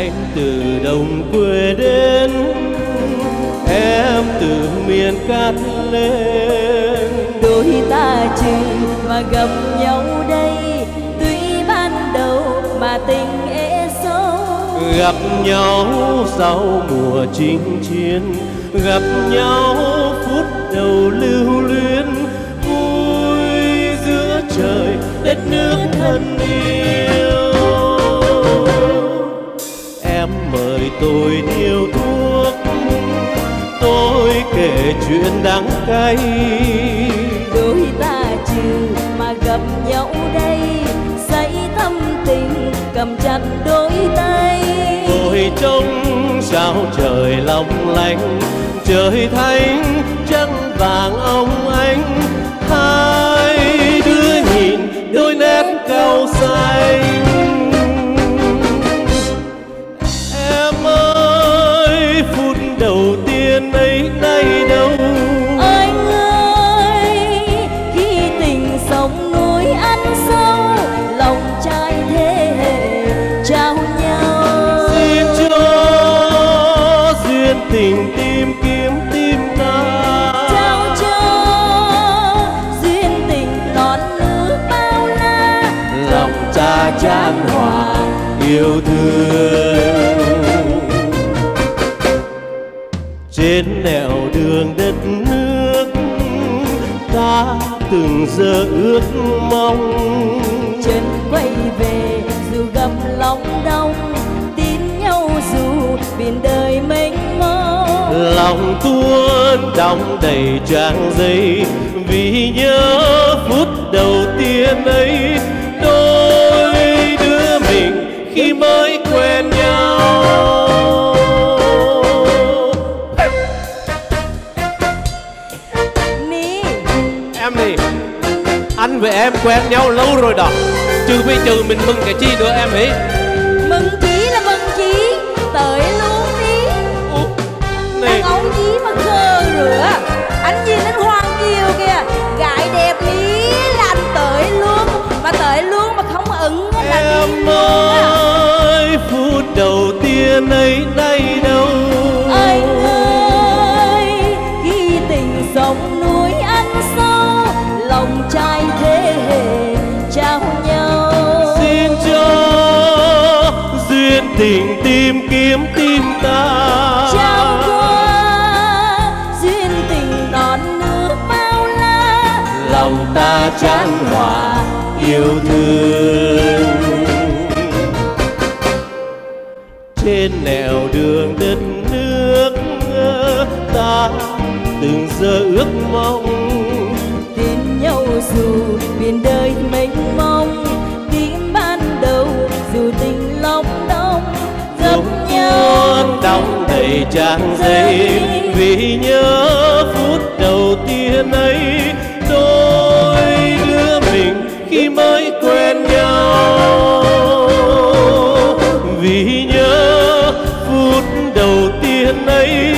anh từ đồng quê đến em từ miền cát lên. Đôi ta chừng mà gặp nhau đây tuy ban đầu mà tình ế sâu gặp nhau sau mùa chinh chiến gặp nhau tôi nhiều thuốc. Tôi kể chuyện đắng cay. Đôi ta chừng mà gặp nhau đây say thâm tình cầm chặt đôi tay. Tôi trông sao trời long lanh trời thanh trăng vàng ông tình tìm kiếm tim ta. Trao cho duyên tình non nước bao la. Lòng ta chan hòa yêu thương. Trên nẻo đường đất nước ta từng giờ ước mong. Chân quay về dù gặp lòng dù biển đời mênh mông. Lòng tuôn đong đầy trang giấy vì nhớ phút đầu tiên ấy đôi đứa mình khi mới quen nhau. Anh và em quen nhau lâu rồi đó. Trừ bây giờ mình mừng cái chi nữa em ấy ơi phút đầu tiên ấy nay đâu anh ơi khi tình sông núi ăn sâu lòng trai thế hệ trao nhau. Xin cho duyên tình tìm kiếm tim ta. Trao qua duyên tình non nước bao la. Lòng ta chan hòa yêu thương trên nẻo đường đất nước ta từng giờ ước mong. Tin nhau dù biển đời mênh mông tiếng ban đầu dù tình lòng đông gặp nhau. đong đầy trang giấy vì nhớ phút đầu tiên ấy phút đầu tiên ấy